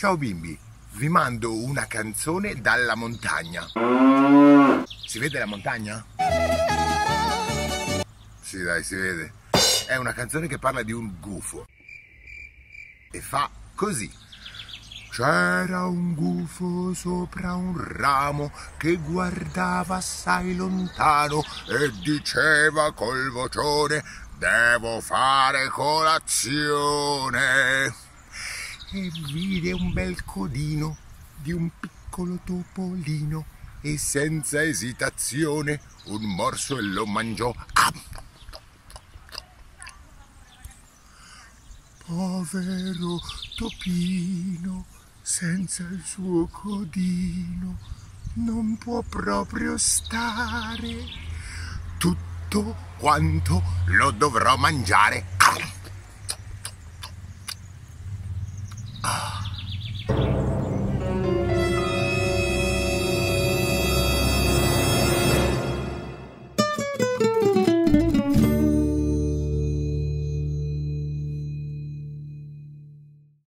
Ciao bimbi, vi mando una canzone dalla montagna. Si vede la montagna? Sì, dai, si vede. È una canzone che parla di un gufo. E fa così. C'era un gufo sopra un ramo che guardava assai lontano e diceva col vocione devo fare colazione. E vide un bel codino di un piccolo topolino e senza esitazione un morso e lo mangiò. Ah! Povero topino, senza il suo codino, non può proprio stare. Tutto quanto lo dovrò mangiare. Ah!